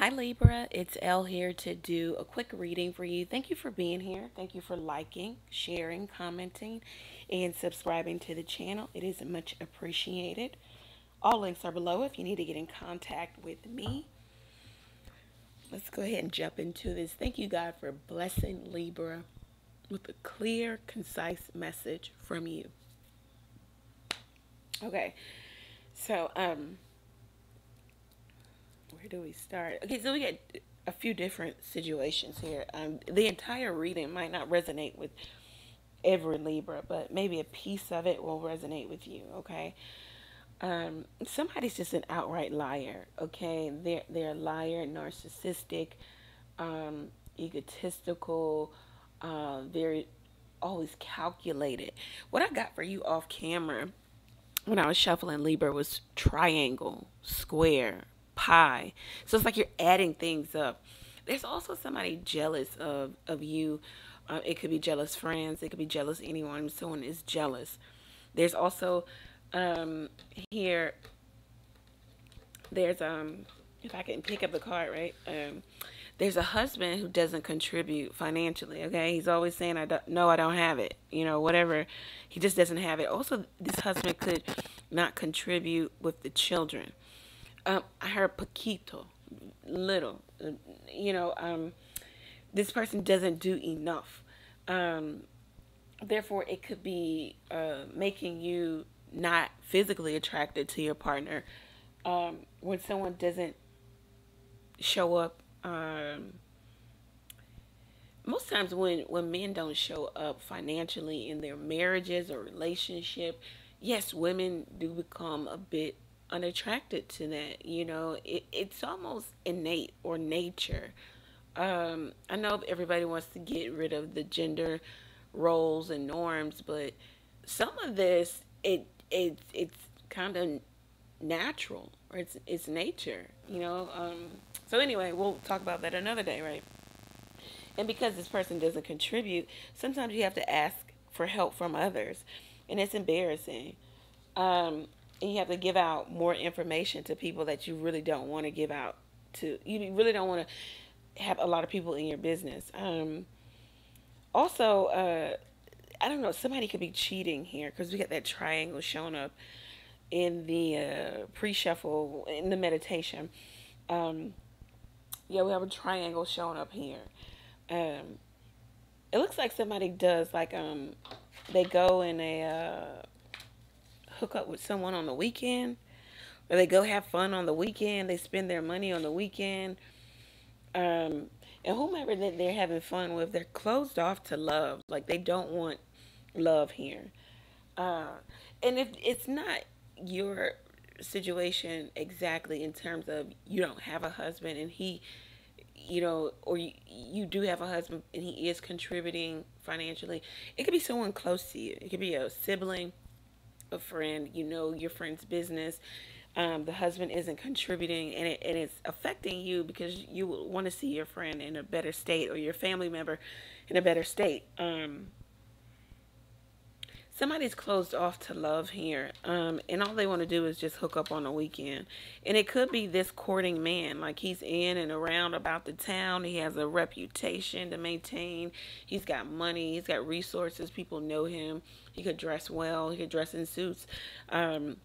Hi Libra, it's Elle here to do a quick reading for you. Thank you for being here. Thank you for liking, sharing, commenting, and subscribing to the channel. It is much appreciated. All links are below if you need to get in contact with me. Let's go ahead and jump into this. Thank you, God, for blessing Libra with a clear, concise message from you. Okay, so, um, where do we start? Okay, so we got a few different situations here. Um, the entire reading might not resonate with every Libra, but maybe a piece of it will resonate with you. Okay. Um, somebody's just an outright liar. Okay, they're they're a liar, narcissistic, um, egotistical, uh, very always calculated. What I got for you off camera when I was shuffling Libra was triangle, square, pie. So it's like you're adding things up. There's also somebody jealous of, of you. Uh, it could be jealous friends. It could be jealous anyone. Someone is jealous. There's also um, here, there's, um, if I can pick up the card, right? Um, there's a husband who doesn't contribute financially, okay? He's always saying, I don't, no, I don't have it. You know, whatever. He just doesn't have it. Also, this husband could not contribute with the children um, I heard poquito, little. You know, um, this person doesn't do enough. Um, therefore, it could be uh, making you not physically attracted to your partner. Um, when someone doesn't show up, um, most times when when men don't show up financially in their marriages or relationship, yes, women do become a bit unattracted to that. You know, it, it's almost innate or nature. Um, I know everybody wants to get rid of the gender roles and norms, but some of this it it it's kind of natural or it's it's nature, you know. Um, so anyway, we'll talk about that another day, right? And because this person doesn't contribute, sometimes you have to ask for help from others, and it's embarrassing. Um, and you have to give out more information to people that you really don't want to give out to. You really don't want to have a lot of people in your business. Um, also, uh, I don't know, somebody could be cheating here because we got that triangle showing up in the uh, pre-shuffle, in the meditation. Um, yeah, we have a triangle showing up here. Um, it looks like somebody does like um, they go in a uh, hook up with someone on the weekend, or they go have fun on the weekend. They spend their money on the weekend. Um, and whomever that they're having fun with, they're closed off to love. Like they don't want love here. Uh, and if it's not your situation exactly in terms of you don't have a husband and he you know or you, you do have a husband and he is contributing financially it could be someone close to you it could be a sibling a friend, you know your friend's business, um, the husband isn't contributing and, it, and it's affecting you because you want to see your friend in a better state or your family member in a better state. Um, somebody's closed off to love here um, and all they want to do is just hook up on the weekend. And it could be this courting man like he's in and around about the town he has a reputation to maintain he's got money he's got resources people know him he could dress well he could dress in suits um,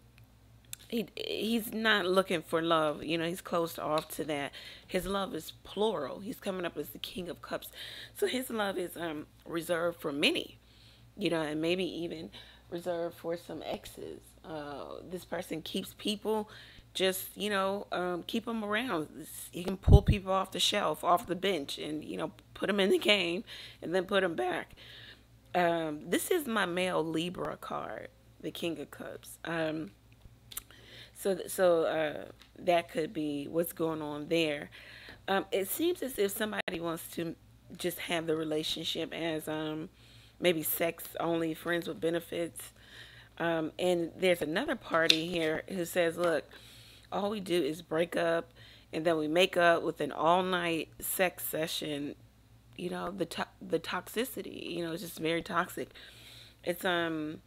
he he's not looking for love you know he's closed off to that. His love is plural he's coming up as the king of cups. So his love is um reserved for many you know, and maybe even reserved for some exes. Uh, this person keeps people, just you know, um, keep them around. You can pull people off the shelf, off the bench, and you know, put them in the game, and then put them back. Um, this is my male Libra card, the King of Cups. Um, so, so uh, that could be what's going on there. Um, it seems as if somebody wants to just have the relationship as um, maybe sex only, friends with benefits. Um, and there's another party here who says, look, all we do is break up and then we make up with an all night sex session. You know, the, to- the toxicity, you know, it's just very toxic. It's, um,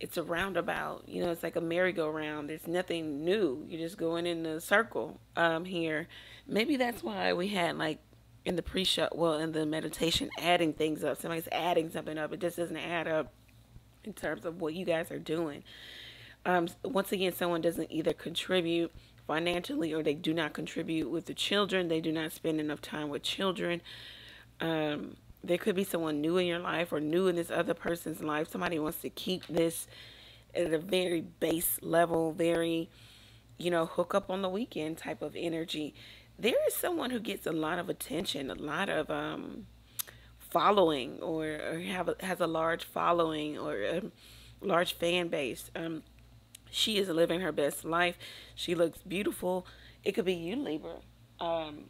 it's a roundabout. You know, it's like a merry-go-round. There's nothing new. You're just going in the circle um, here. Maybe that's why we had like in the pre-show, well, in the meditation, adding things up. Somebody's adding something up. It just doesn't add up in terms of what you guys are doing. Um, once again, someone doesn't either contribute financially or they do not contribute with the children. They do not spend enough time with children. Um, there could be someone new in your life or new in this other person's life. Somebody wants to keep this at a very base level, very, you know, hook up on the weekend type of energy. There is someone who gets a lot of attention, a lot of um, following, or, or have a, has a large following or a large fan base. Um, she is living her best life. She looks beautiful. It could be you, Libra. Um,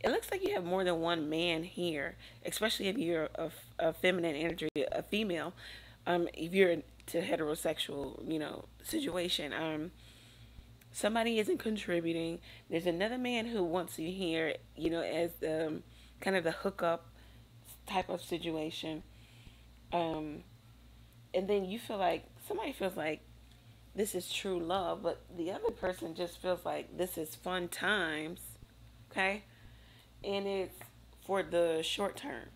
it looks like you have more than one man here, especially if you're a, a feminine energy, a female. Um, if you're to heterosexual, you know, situation. Somebody isn't contributing. There's another man who wants you here, you know, as um, kind of the hookup type of situation. Um, and then you feel like somebody feels like this is true love, but the other person just feels like this is fun times. Okay? and it's for the short term.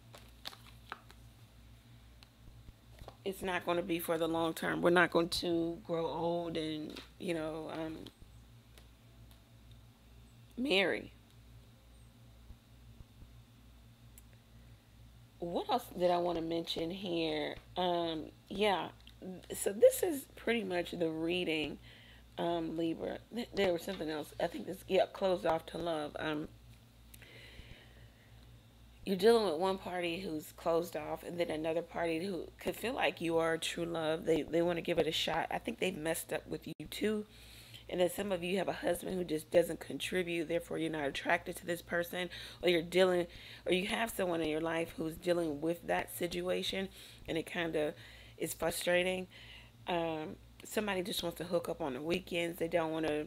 It's not going to be for the long term. We're not going to grow old and, you know, um, marry. What else did I want to mention here? Um, yeah, so this is pretty much the reading, um, Libra. There was something else. I think this, yeah, closed off to love. Um, you're dealing with one party who's closed off and then another party who could feel like you are true love. They they want to give it a shot. I think they've messed up with you too. And then some of you have a husband who just doesn't contribute, therefore you're not attracted to this person, or you're dealing or you have someone in your life who's dealing with that situation and it kind of is frustrating. Um, somebody just wants to hook up on the weekends. They don't want to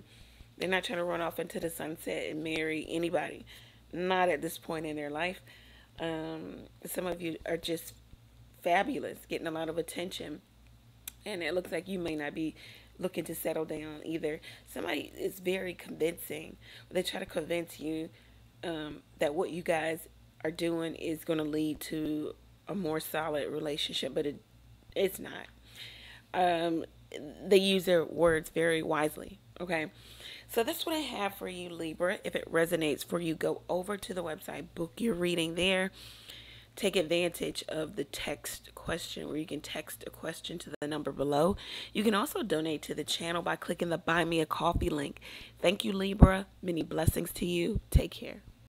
they're not trying to run off into the sunset and marry anybody. Not at this point in their life. Um, some of you are just fabulous, getting a lot of attention. And it looks like you may not be looking to settle down either. Somebody is very convincing. They try to convince you um, that what you guys are doing is going to lead to a more solid relationship, but it, it's not. Um, they use their words very wisely. Okay. So that's what I have for you, Libra. If it resonates for you, go over to the website, book your reading there. Take advantage of the text question where you can text a question to the number below. You can also donate to the channel by clicking the Buy Me a Coffee link. Thank you, Libra. Many blessings to you. Take care.